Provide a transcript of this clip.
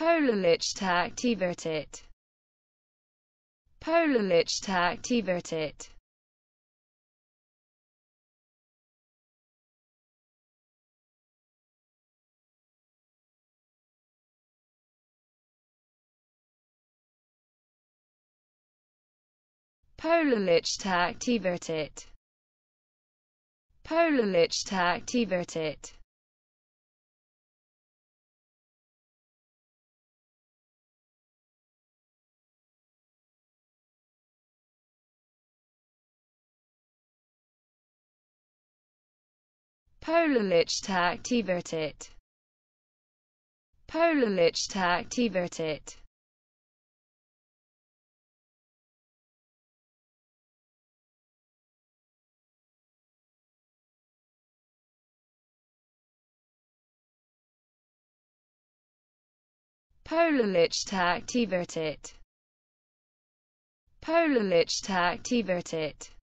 Polarlichtaktivität. Polalicht aktiviert it. Polarlichtaktivität. Polalicht aktiviert it. Polarlichtaktivität. Polaliczta aktivitet. Polarlichtaktivität. Polaliczta aktivitet.